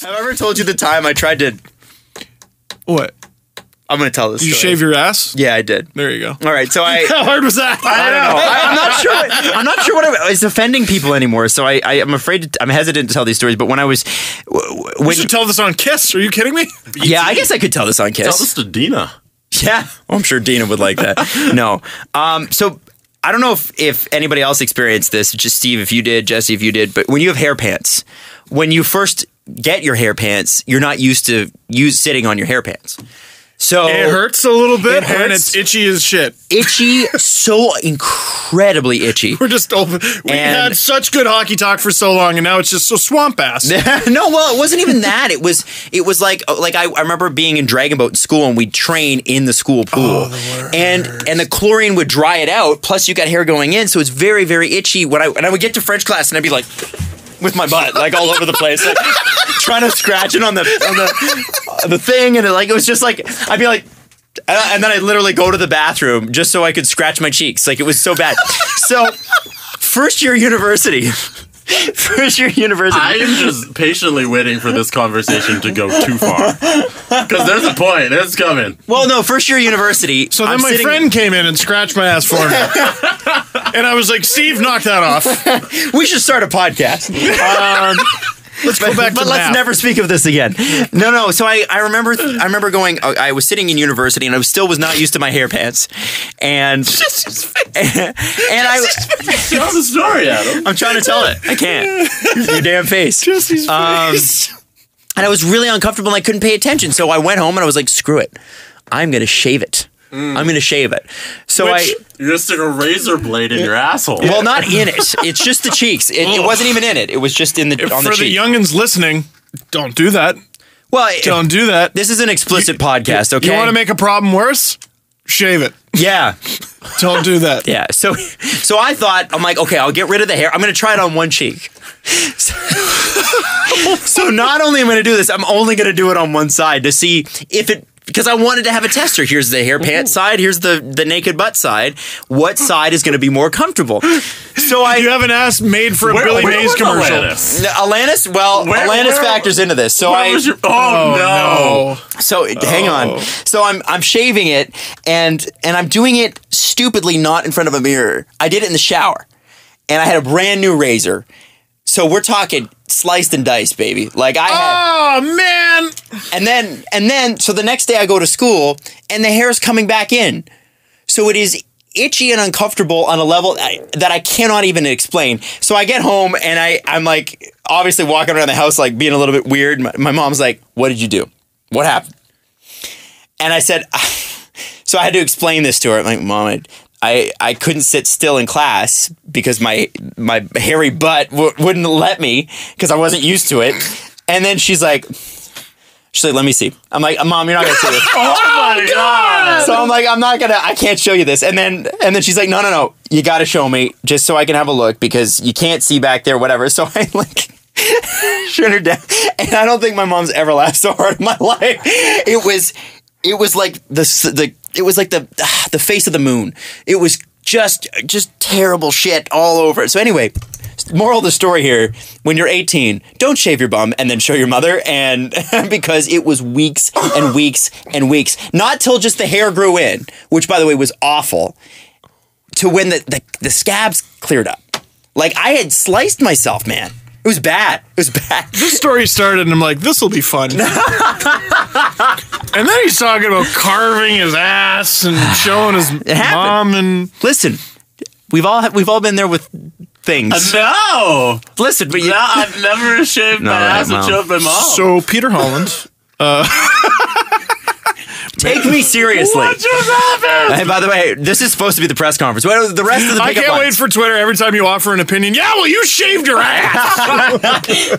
Have I ever told you the time I tried to? What? I'm going to tell this. You story. shave your ass? Yeah, I did. There you go. All right, so I. How hard was that? I don't know. I, I'm not sure. What, I'm not sure what is offending people anymore. So I, I am afraid. To, I'm hesitant to tell these stories. But when I was, w- w- We when should tell this on Kiss. Are you kidding me? yeah, I guess I could tell this on Kiss. Tell Kiss. this to Dina. Yeah, well, I'm sure Dina would like that. no, um, so I don't know if if anybody else experienced this. Just Steve, if you did, Jesse, if you did. But when you have hair pants, when you first get your hair pants, you're not used to use sitting on your hair pants. So It hurts a little bit, It and it's itchy as shit. itchy, so incredibly itchy. We're just open. We And- had such good hockey talk for so long, and now it's just so swamp ass. no, well, it wasn't even that. It was it was like oh, like I, I remember being in Dragon Boat in school and we'd train in the school pool. Oh, and and the chlorine would dry it out, plus you got hair going in, so it's very, very itchy. When I and I would get to French class and I'd be like with my butt, like all over the place, like, trying to scratch it on the on the the thing, and it, like it was just like I'd be like and and then I'd literally go to the bathroom just so I could scratch my cheeks. Like it was so bad. So first year university. First year university. I am just patiently waiting for this conversation to go too far. Because there's a point. It's coming. Well, no, first year university. So then I'm my sitting- friend came in and scratched my ass for me. and I was like, Steve, knock that off. We should start a podcast. Um, Let's go back but to let's math. never speak of this again. No, no. So I, I remember, I remember going. uh, I was sitting in university, and I was still was not used to my hair pants, and and I, Tell the story, Adam. I'm trying to tell it. I can't. Your damn face. Jesse's Um, face. and I was really uncomfortable, and I couldn't pay attention. So I went home, and I was like, "Screw it, I'm gonna shave it. I'm gonna shave it." So I. You're gonna stick a razor blade in your asshole. Well, not in it. It's just the cheeks. It, it oh. wasn't even in it. It was just in the on the For the cheek. youngins listening, don't do that. well, Don't do that. this is an explicit podcast. Okay. You want to make a problem worse? Shave it. Yeah. Don't do that. Yeah. So so I thought I'm like, okay, I'll get rid of the hair. I'm gonna try it on one cheek. So, so not only am I gonna do this, I'm only gonna do it on one side to see if it because I wanted to have a tester. Here's the hair pants side. Here's the the naked butt side. What side is going to be more comfortable? So I You have an ass made for a Where- Billy where Mays was commercial. Alanis? Alanis. Well, Where- Alanis where- factors into this. So I was your- oh, oh no. So hang on. Oh. So I'm I'm shaving it and and I'm doing it stupidly not in front of a mirror. I did it in the shower. And I had a brand new razor. So we're talking sliced and diced, baby. Like I had Oh man! and then and then so the next day I go to school and the hair is coming back in. So it is itchy and uncomfortable on a level I- that I cannot even explain. So I get home and I I'm like obviously walking around the house like being a little bit weird. My, my mom's like, "What did you do? What happened?" And I said, so I had to explain this to her. I'm like, "Mom, I I, I couldn't sit still in class because my my hairy butt w- wouldn't let me because I wasn't used to it." And then she's like, She's like, let me see. I'm like, Mom, you're not gonna see this. Oh my oh god! So I'm like, I'm not gonna, I can't show you this. And then, and then she's like, no, no, no, you gotta show me just so I can have a look because you can't see back there, whatever. So I like shut her down, and I don't think my mom's ever laughed so hard in my life. It was, it was like the the, it was like the the face of the moon. It was just just terrible shit all over. So anyway. Moral of the story here: When you're 18, don't shave your bum and then show your mother, and because it was weeks and weeks and weeks, not till just the hair grew in, which by the way was awful, to when the the, the scabs cleared up. Like I had sliced myself, man. It was bad. It was bad. This story started, and I'm like, this will be fun. and then he's talking about carving his ass and showing his happened. mom and Listen, we've all we've all been there with things. Uh, no! Listen, but you, No, I've never shaved my right, ass and Mom. showed my mom. so Peter Holland. Uh, take me seriously. what just happened? Hey, by the way, this is supposed to be the press conference. What are the rest of the I can't wait for Twitter every time you offer an opinion. Yeah, well, you shaved your ass.